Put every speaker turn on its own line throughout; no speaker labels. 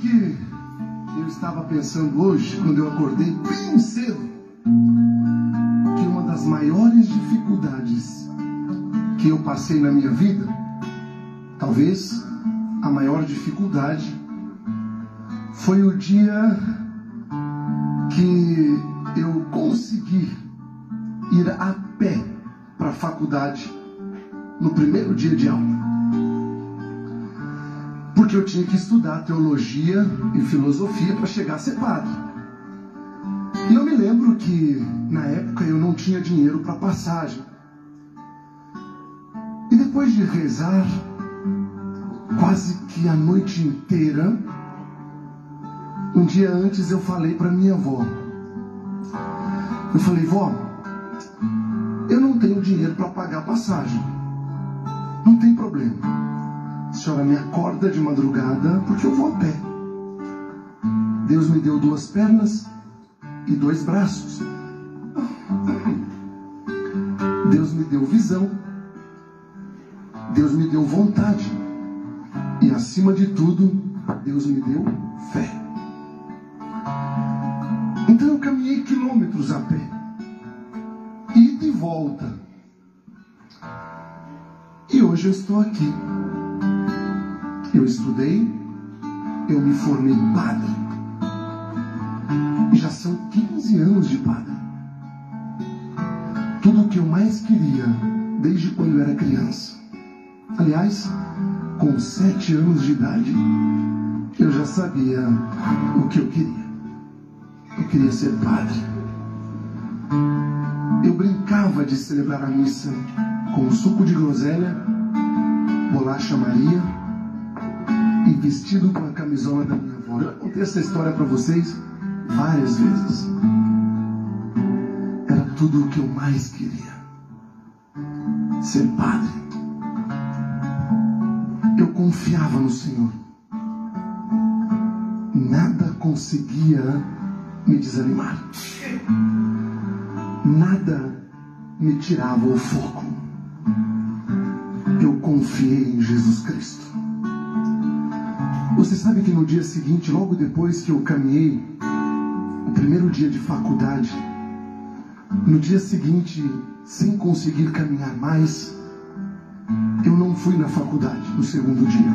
que eu estava pensando hoje, quando eu acordei bem cedo, que uma das maiores dificuldades que eu passei na minha vida, talvez a maior dificuldade, foi o dia que eu consegui ir a pé para a faculdade no primeiro dia de aula. Porque eu tinha que estudar teologia e filosofia para chegar a ser padre. E eu me lembro que na época eu não tinha dinheiro para passagem. E depois de rezar quase que a noite inteira, um dia antes eu falei para minha avó. Eu falei, vó, eu não tenho dinheiro para pagar a passagem. Não tem problema. A senhora me acorda de madrugada porque eu vou a pé. Deus me deu duas pernas e dois braços. Deus me deu visão. Deus me deu vontade. E acima de tudo, Deus me deu fé. Então eu caminhei quilômetros a pé. E de volta. E hoje eu estou aqui. Eu estudei, eu me formei padre. E já são 15 anos de padre. Tudo o que eu mais queria desde quando eu era criança. Aliás, com sete anos de idade, eu já sabia o que eu queria. Eu queria ser padre. Eu brincava de celebrar a missa com suco de groselha, bolacha Maria e vestido com a camisola da minha avó. Eu contei essa história para vocês várias vezes. Era tudo o que eu mais queria. Ser padre. Eu confiava no Senhor. Nada conseguia me desanimar. Nada me tirava o foco. Eu confiei em Jesus Cristo. Você sabe que no dia seguinte, logo depois que eu caminhei, o primeiro dia de faculdade, no dia seguinte, sem conseguir caminhar mais, eu não fui na faculdade no segundo dia.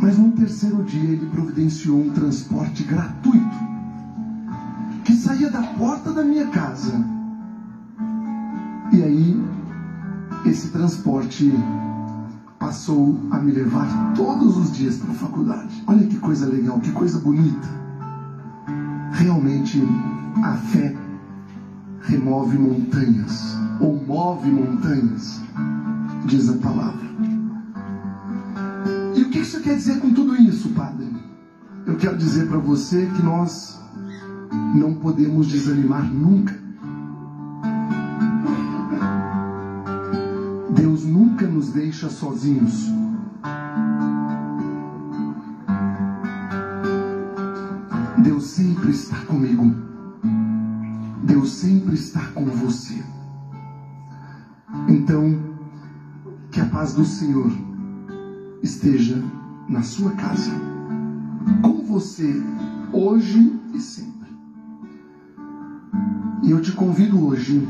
Mas no terceiro dia ele providenciou um transporte gratuito que saía da porta da minha casa. E aí esse transporte passou a me levar todos os dias para a faculdade. Olha que coisa legal, que coisa bonita. Realmente a fé remove montanhas ou move montanhas, diz a palavra. E o que isso quer dizer com tudo isso, Padre? Eu quero dizer para você que nós não podemos desanimar nunca. Deus nunca nos deixa sozinhos. Deus sempre está comigo. Deus sempre está com você. Então, que a paz do Senhor esteja na sua casa, com você, hoje e sempre. E eu te convido hoje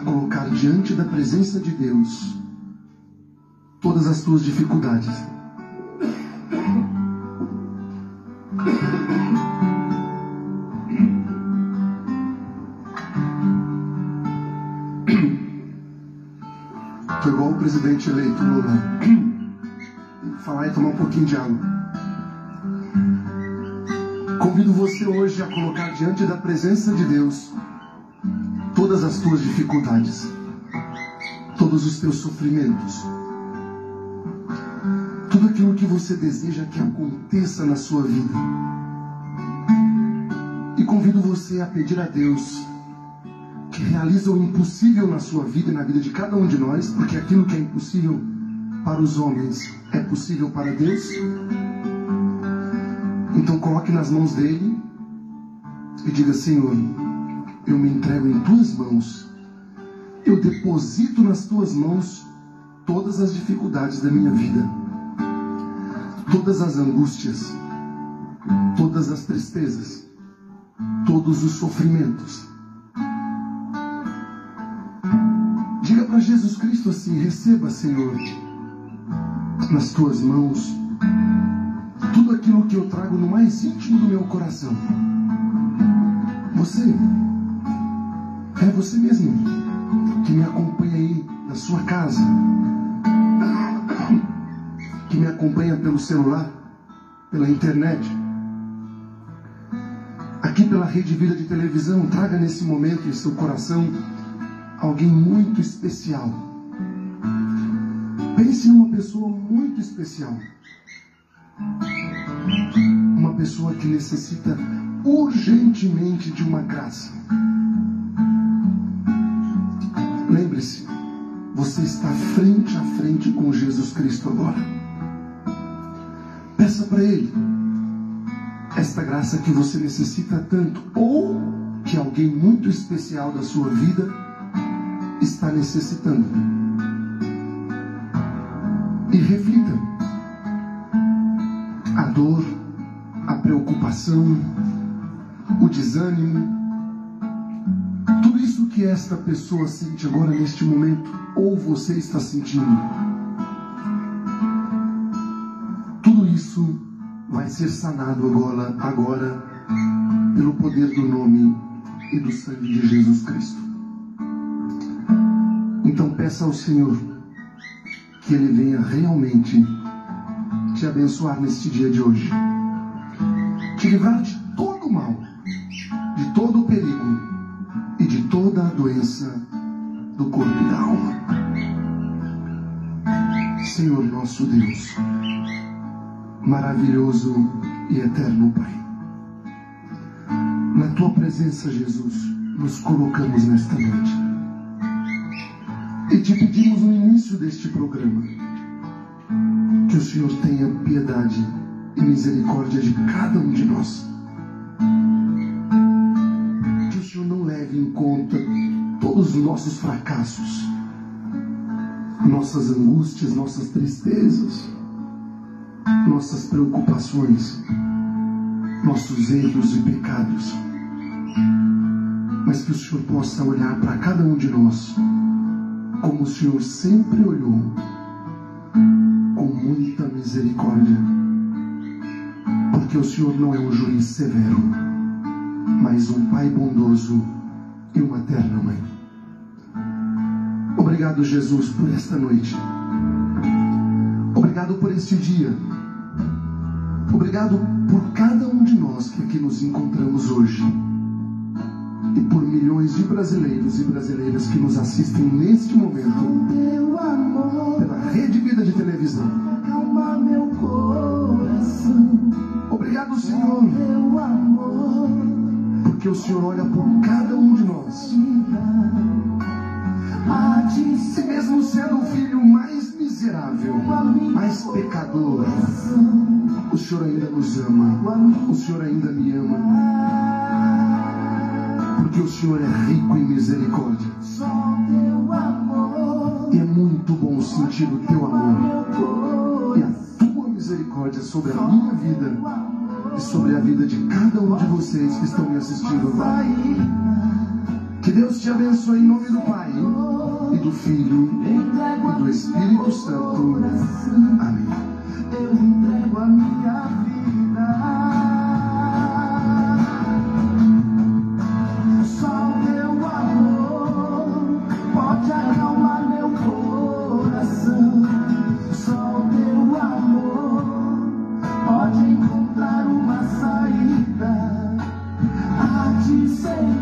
colocar diante da presença de Deus todas as tuas dificuldades. Estou igual o presidente eleito Lula. Falar e tomar um pouquinho de água. Convido você hoje a colocar diante da presença de Deus todas as tuas dificuldades, todos os teus sofrimentos, tudo aquilo que você deseja que aconteça na sua vida. E convido você a pedir a Deus que realiza o impossível na sua vida e na vida de cada um de nós, porque aquilo que é impossível para os homens é possível para Deus. Então coloque nas mãos dele e diga: Senhor, eu me entrego em tuas mãos. Eu deposito nas tuas mãos todas as dificuldades da minha vida. todas as angústias, todas as tristezas, todos os sofrimentos. Diga para Jesus Cristo assim: receba, Senhor, nas tuas mãos tudo aquilo que eu trago no mais íntimo do meu coração. Você, é você mesmo que me acompanha aí na sua casa, que me acompanha pelo celular, pela internet, aqui pela Rede Vida de Televisão, traga nesse momento em seu coração alguém muito especial. Pense numa pessoa muito especial. Uma pessoa que necessita urgentemente de uma graça. Lembre-se, você está frente a frente com Jesus Cristo agora. Peça para Ele esta graça que você necessita tanto, ou que alguém muito especial da sua vida está necessitando. E reflita. A dor, a preocupação, o desânimo, isso que esta pessoa sente agora neste momento, ou você está sentindo, tudo isso vai ser sanado agora, agora pelo poder do nome e do sangue de Jesus Cristo. Então peça ao Senhor que Ele venha realmente te abençoar neste dia de hoje, te livrar de todo o mal, de todo o perigo doença do corpo e da alma. Senhor nosso Deus, maravilhoso e eterno Pai, na tua presença, Jesus, nos colocamos nesta noite e te pedimos no início deste programa que o Senhor tenha piedade e misericórdia de cada um de nós. Que o Senhor não leve em conta os nossos fracassos, nossas angústias, nossas tristezas, nossas preocupações, nossos erros e pecados. Mas que o Senhor possa olhar para cada um de nós como o Senhor sempre olhou, com muita misericórdia. Porque o Senhor não é um juiz severo, mas um Pai bondoso e uma eterna mãe. Obrigado, Jesus, por esta noite. Obrigado por este dia. Obrigado por cada um de nós que aqui nos encontramos hoje. E por milhões de brasileiros e brasileiras que nos assistem neste momento pela Rede Vida de Televisão. Obrigado, Senhor, porque o Senhor olha por cada um de nós. Mesmo sendo o filho mais miserável, mais pecador, o Senhor ainda nos ama, o Senhor ainda me ama, porque o Senhor é rico em misericórdia. E é muito bom sentir o teu amor e a tua misericórdia sobre a minha vida e sobre a vida de cada um de vocês que estão me assistindo agora. Que Deus te abençoe em nome do Pai, e do Filho, e do Espírito Santo. Amém.
Eu entrego a minha vida. Só o teu amor pode acalmar meu coração. Só o teu amor pode encontrar uma saída a te servir.